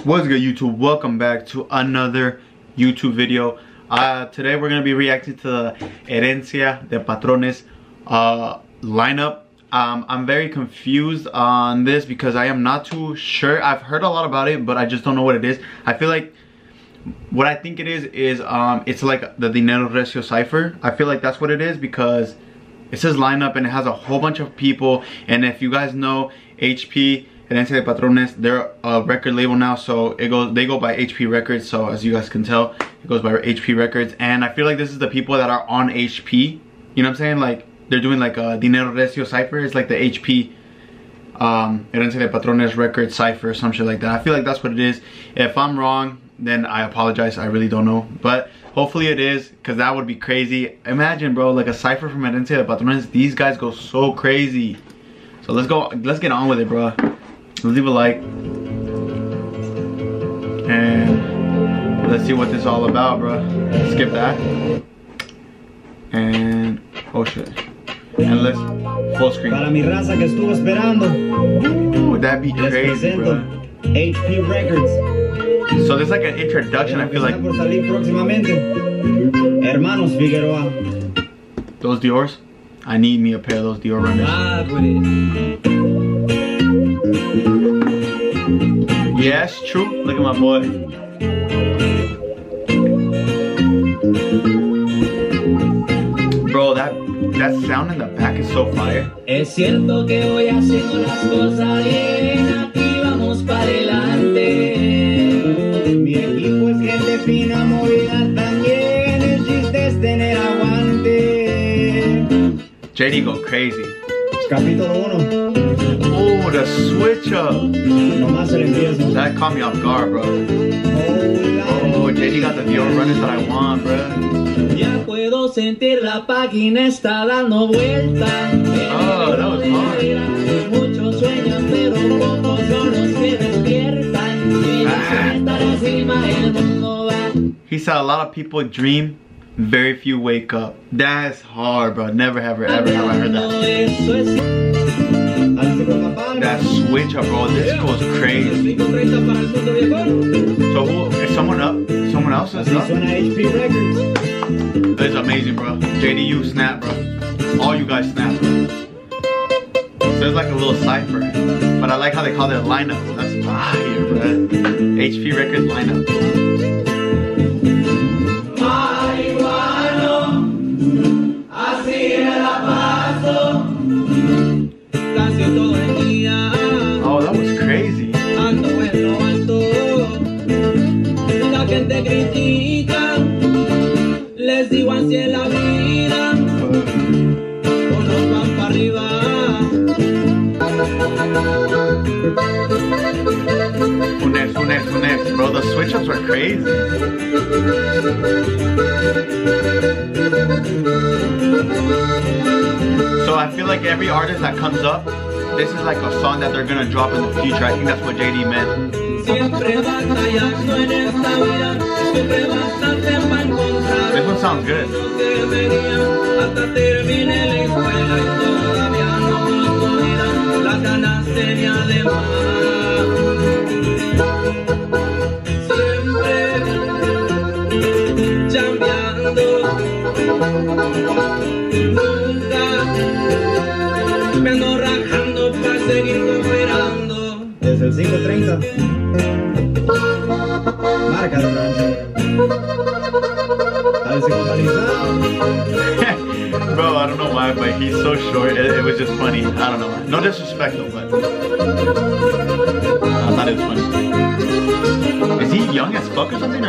What's good YouTube? Welcome back to another YouTube video. Uh, today we're gonna be reacting to the Herencia de Patrones uh, lineup. Um, I'm very confused on this because I am not too sure. I've heard a lot about it, but I just don't know what it is. I feel like what I think it is is um, it's like the Dinero Recio cipher. I feel like that's what it is because it says lineup and it has a whole bunch of people. And if you guys know HP Herencia de Patrones, they're a record label now, so it goes they go by HP Records. So as you guys can tell, it goes by HP Records, and I feel like this is the people that are on HP. You know what I'm saying? Like they're doing like a Dinero Recio cipher. It's like the HP um, de Patrones record cipher or some shit like that. I feel like that's what it is. If I'm wrong, then I apologize. I really don't know, but hopefully it is, cause that would be crazy. Imagine, bro, like a cipher from Herencia de Patrones. These guys go so crazy. So let's go. Let's get on with it, bro leave a like. And let's see what this is all about bro skip that. And oh shit. And let's full screen. Para mi raza que estuvo esperando. Would that be crazy bro HP Records. So this is like an introduction I feel like. Por salir próximamente. Hermanos Figueroa. Those Dior's? I need me a pair of those Dior runners ah, Yes, true. Look at my boy. Bro, that that sound in the back is so fire. Es cierto que hoy hacemos las cosas bien, aquí vamos para adelante. Mi equipo es gente fina, movida también, el chiste es tener aguante. JD go crazy. Capítulo 1. Switch up. That caught me off guard, bro. Oh, JD got the runners that I want, bro. Ya puedo sentir la página está dando vuelta. Oh, that was hard. Muchos sueños, pero pocos son los que despiertan. Ah. He said a lot of people dream, very few wake up. That's hard, bro. Never, ever, ever have I heard that. That switch up, bro. This goes crazy. So who? Is someone up? Someone else is up? That's amazing, bro. JDU snap, bro. All you guys snap, bro. So it's like a little cipher. But I like how they call it a lineup. That's fire, bro. HP Records lineup. The are crazy. So I feel like every artist that comes up, this is like a song that they're gonna drop in the future. I think that's what JD meant. This one sounds good. Desde el 530. Marca de Bro, I don't know why, but he's so short. It, it, was just funny. I don't know why. No disrespect though, but I thought it was funny. Is he young as fuck or something? Or?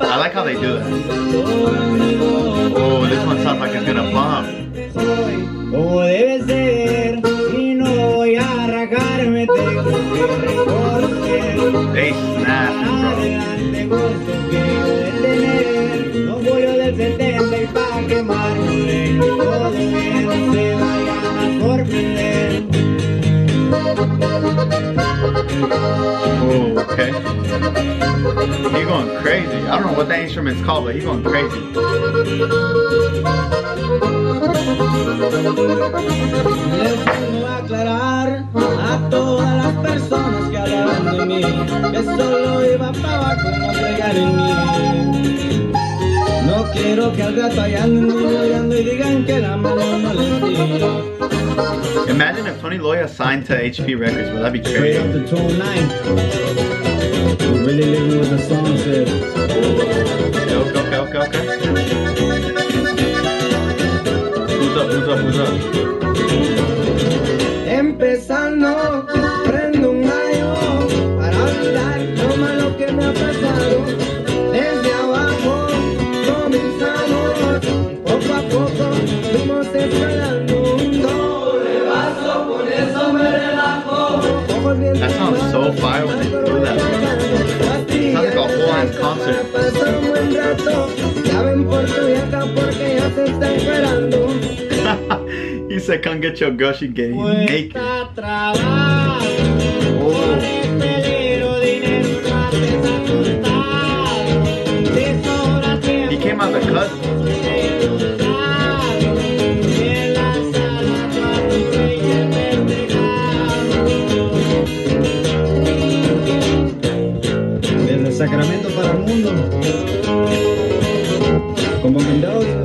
I like how they do that. Oh, this one sounds like it's gonna bomb. como debe ser y no voy a rajarme, tengo que reconocer. No vuelo del 70 y pa' quemarme, no de se a sorprender. Okay. He going crazy. I don't know what that instrument's called, but he going crazy. Que no quiero que al gato ande y digan que la mano no les di. Imagine if Tony Loya signed to HP Records, would that be crazy? Straight up the tone nine. We're really living with the songs here. Okay, okay, okay, okay. Who's up, who's up, who's up? y porque ya está esperando. he said, come get your gushy game naked. Oh. He came out the. para el mundo. Como Mendoza.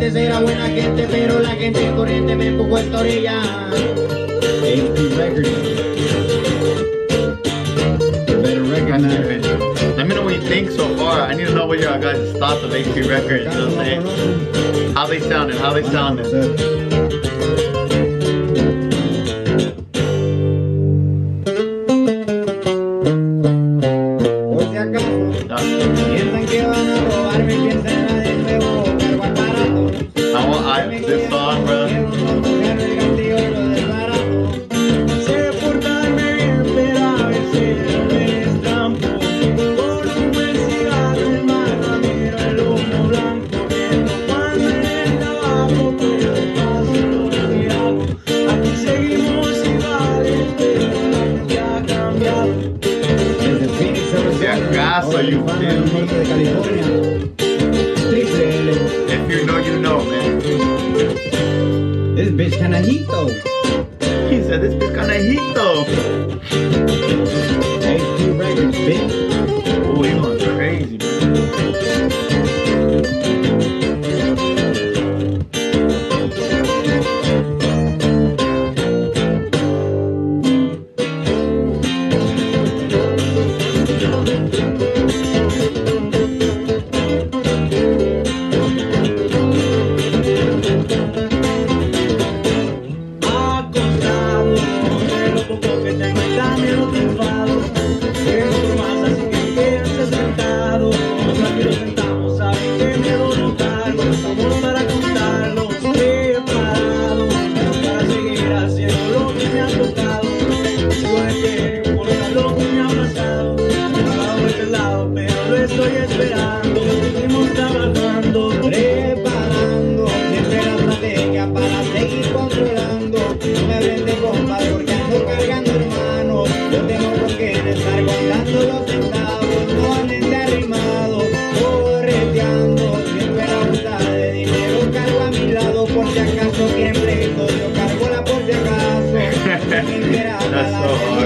antes era buena gente, pero la gente corriente me empujó esta orilla. Let me know what you think so far. I need to know what your guys' thoughts of HP Records. You know what I'm saying? How they sounded, how they sounded.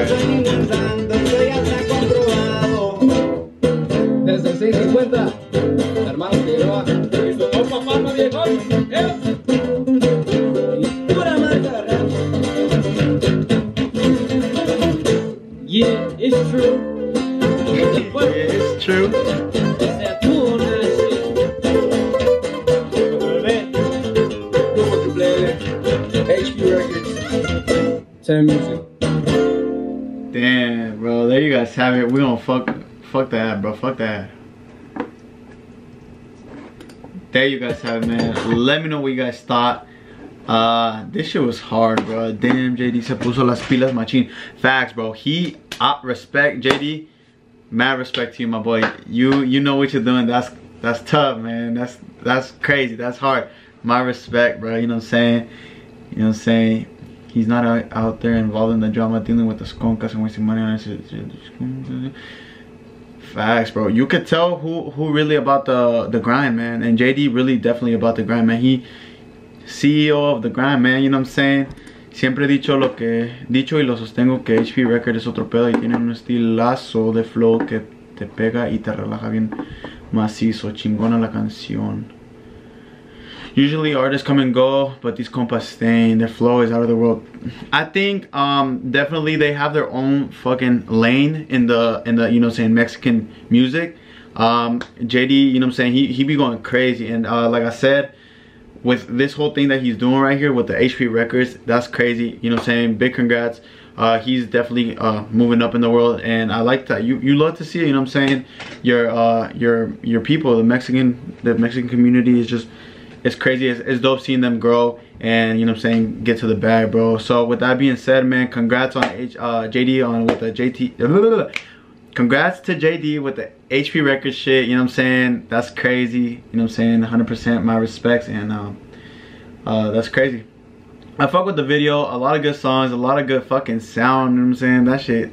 estoy inventando. Desde el 650, hermano Figueroa. Y su papás no llegó. Pura marca Yeah, it's true. yeah, it's true. Have it. We're gonna fuck fuck that, bro. Fuck that. There you guys have it, man. Let me know what you guys thought. Uh, this shit was hard, bro. Damn, JD se puso las pilas machine. Facts, bro. He, uh, respect, JD. Mad respect to you, my boy. You, you know what you're doing. That's, that's tough, man. That's, that's crazy. That's hard. My respect, bro. You know what I'm saying? You know what I'm saying? He's not out, there involved in the drama, dealing with the skunkas and wasting money on it. Facts, bro. You could tell who who really about the the grind, man. And JD really definitely about the grind, man. He CEO of the grind, man. You know what I'm saying? Siempre dicho lo que dicho y lo sostengo que HP Record es otro pedo y tiene un estilazo de flow que te pega y te relaja bien macizo. Chingona la canción. Usually artists come and go, but these compas staying. Their flow is out of the world. I think um, definitely they have their own fucking lane in the in the you know saying Mexican music. Um, JD, you know what I'm saying he he be going crazy, and uh, like I said, with this whole thing that he's doing right here with the HP Records, that's crazy. You know I'm saying? Big congrats. Uh, he's definitely uh, moving up in the world, and I like that. You you love to see it. You know what I'm saying? Your uh, your your people, the Mexican the Mexican community is just it's crazy. It's, it's, dope seeing them grow and you know what I'm saying get to the bag, bro. So with that being said, man, congrats on H, uh, JD on with the JT. Congrats to JD with the HP record shit. You know what I'm saying? That's crazy. You know what I'm saying? 100% my respects and um, uh, that's crazy. I fuck with the video. A lot of good songs. A lot of good fucking sound. You know what I'm saying? That shit.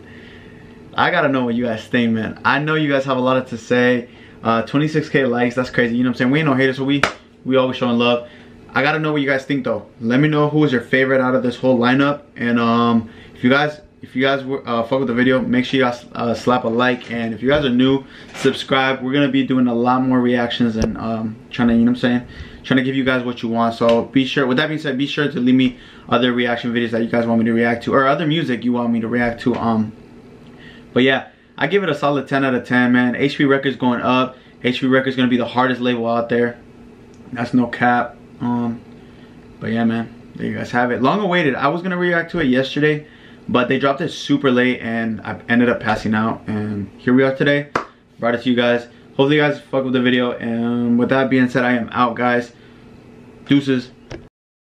I gotta know what you guys think, man. I know you guys have a lot to say. Uh, 26k likes. That's crazy. You know what I'm saying? We ain't no haters, so we we always showing love. I gotta know what you guys think though. Let me know who is your favorite out of this whole lineup. And um, if you guys if you guys uh, fuck with the video, make sure you guys uh, slap a like. And if you guys are new, subscribe. We're gonna be doing a lot more reactions and um, trying to, you know what I'm saying? Trying to give you guys what you want. So be sure, with that being said, be sure to leave me other reaction videos that you guys want me to react to or other music you want me to react to. Um, But yeah, I give it a solid 10 out of 10, man. HP Records going up. HP Records gonna be the hardest label out there. That's no cap. Um, but yeah, man, there you guys have it. Long awaited. I was gonna react to it yesterday, but they dropped it super late, and I ended up passing out. And here we are today. Brought it to you guys. Hopefully, you guys fuck with the video. And with that being said, I am out, guys. Deuces.